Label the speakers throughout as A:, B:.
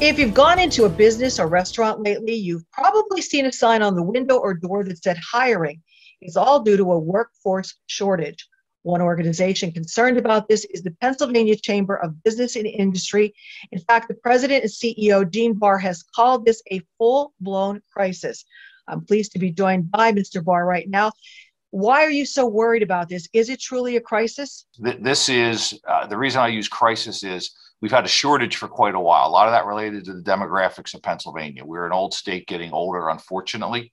A: If you've gone into a business or restaurant lately, you've probably seen a sign on the window or door that said hiring It's all due to a workforce shortage. One organization concerned about this is the Pennsylvania Chamber of Business and Industry. In fact, the president and CEO, Gene Barr, has called this a full blown crisis. I'm pleased to be joined by Mr. Barr right now. Why are you so worried about this? Is it truly a crisis?
B: This is uh, the reason I use crisis is we've had a shortage for quite a while. A lot of that related to the demographics of Pennsylvania. We're an old state getting older, unfortunately.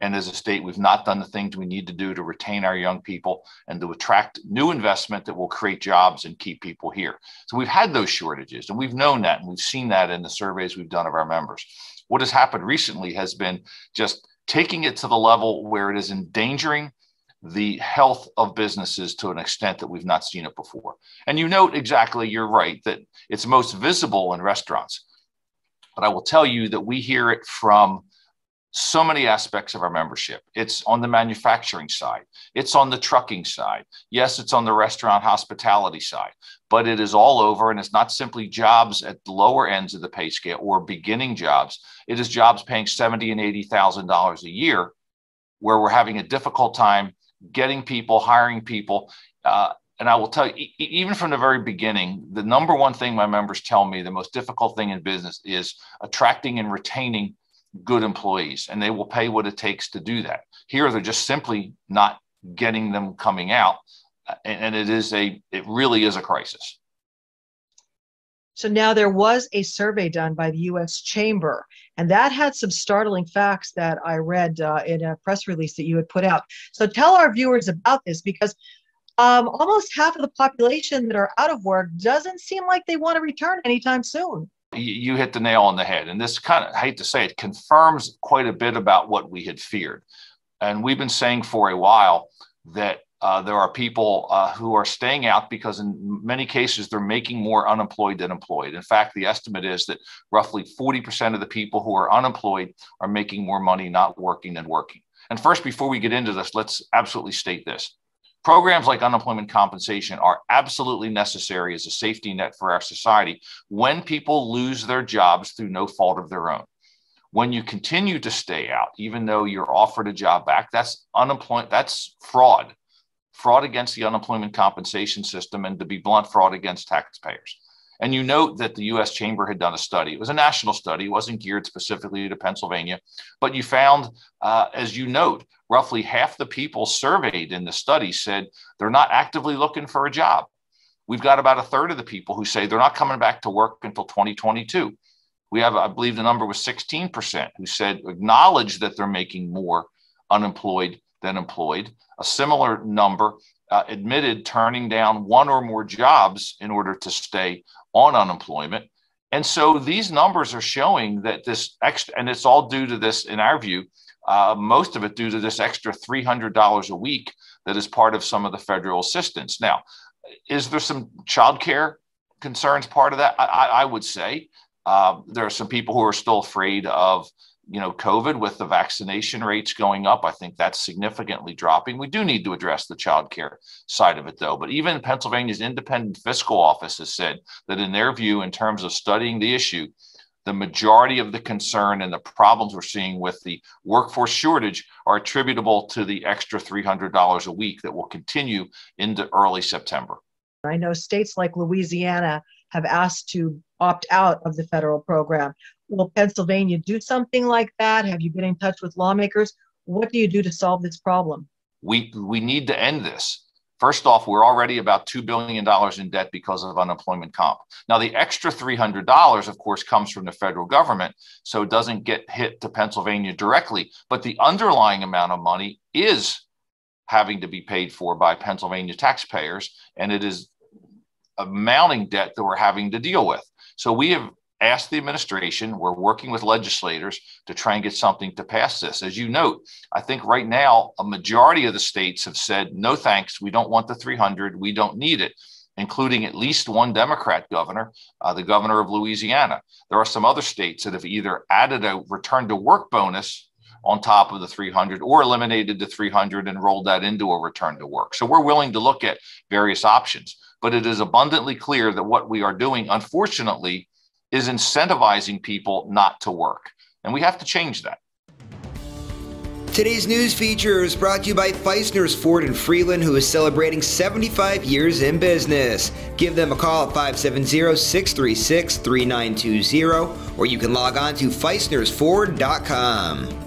B: And as a state, we've not done the things we need to do to retain our young people and to attract new investment that will create jobs and keep people here. So we've had those shortages and we've known that and we've seen that in the surveys we've done of our members. What has happened recently has been just taking it to the level where it is endangering the health of businesses to an extent that we've not seen it before. And you note exactly, you're right, that it's most visible in restaurants. But I will tell you that we hear it from so many aspects of our membership. It's on the manufacturing side, it's on the trucking side. Yes, it's on the restaurant hospitality side, but it is all over. And it's not simply jobs at the lower ends of the pay scale or beginning jobs, it is jobs paying 70 and $80,000 a year where we're having a difficult time getting people, hiring people. Uh, and I will tell you, even from the very beginning, the number one thing my members tell me, the most difficult thing in business is attracting and retaining good employees, and they will pay what it takes to do that. Here, they're just simply not getting them coming out, and, it is a, it really is a crisis.
A: So now there was a survey done by the U.S. Chamber, and that had some startling facts that I read uh, in a press release that you had put out. So tell our viewers about this because um, almost half of the population that are out of work doesn't seem like they want to return anytime soon.
B: You hit the nail on the head. And this kind of, I hate to say it, confirms quite a bit about what we had feared. And we've been saying for a while that uh, there are people uh, who are staying out because, in many cases, they're making more unemployed than employed. In fact, the estimate is that roughly 40% of the people who are unemployed are making more money not working than working. And first, before we get into this, let's absolutely state this. Programs like unemployment compensation are absolutely necessary as a safety net for our society when people lose their jobs through no fault of their own when you continue to stay out even though you're offered a job back that's unemployment that's fraud fraud against the unemployment compensation system, and to be blunt, fraud against taxpayers. And you note that the US Chamber had done a study. It was a national study, it wasn't geared specifically to Pennsylvania, but you found, uh, as you note, roughly half the people surveyed in the study said they're not actively looking for a job. We've got about a third of the people who say they're not coming back to work until 2022. We have, I believe the number was 16% who said acknowledge that they're making more unemployed than employed. A similar number uh, admitted turning down one or more jobs in order to stay on unemployment. And so these numbers are showing that this extra, and it's all due to this, in our view, uh, most of it due to this extra $300 a week that is part of some of the federal assistance. Now, is there some childcare concerns part of that? I, I would say uh, there are some people who are still afraid of you know, COVID with the vaccination rates going up, I think that's significantly dropping. We do need to address the child care side of it, though. But even Pennsylvania's independent fiscal office has said that, in their view, in terms of studying the issue, the majority of the concern and the problems we're seeing with the workforce shortage are attributable to the extra $300 a week that will continue into early September.
A: I know states like Louisiana have asked to opt out of the federal program. Will Pennsylvania do something like that? Have you been in touch with lawmakers? What do you do to solve this problem?
B: We, we need to end this. First off, we're already about $2 billion in debt because of unemployment comp. Now, the extra $300, of course, comes from the federal government, so it doesn't get hit to Pennsylvania directly. But the underlying amount of money is having to be paid for by Pennsylvania taxpayers, and it is mounting debt that we're having to deal with. So we have asked the administration, we're working with legislators to try and get something to pass this. As you note, I think right now a majority of the states have said, no thanks, we don't want the 300, we don't need it including at least one Democrat governor, uh, the governor of Louisiana. There are some other states that have either added a return to work bonus on top of the 300 or eliminated the 300 and rolled that into a return to work. So we're willing to look at various options, but it is abundantly clear that what we are doing, unfortunately, is incentivizing people not to work. And we have to change that.
C: Today's news feature is brought to you by Feisner's Ford in Freeland, who is celebrating 75 years in business. Give them a call at 570 636 3920, or you can log on to FeisnersFord.com.